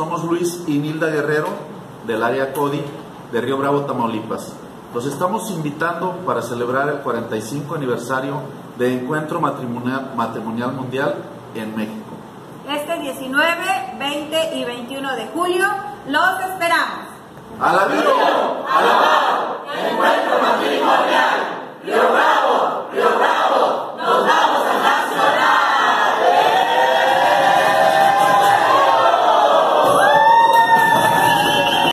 somos Luis y Nilda Guerrero del área CODI de Río Bravo, Tamaulipas. Los estamos invitando para celebrar el 45 aniversario de Encuentro Matrimonial, Matrimonial Mundial en México. Este 19, 20 y 21 de julio los esperamos. ¡A la vida!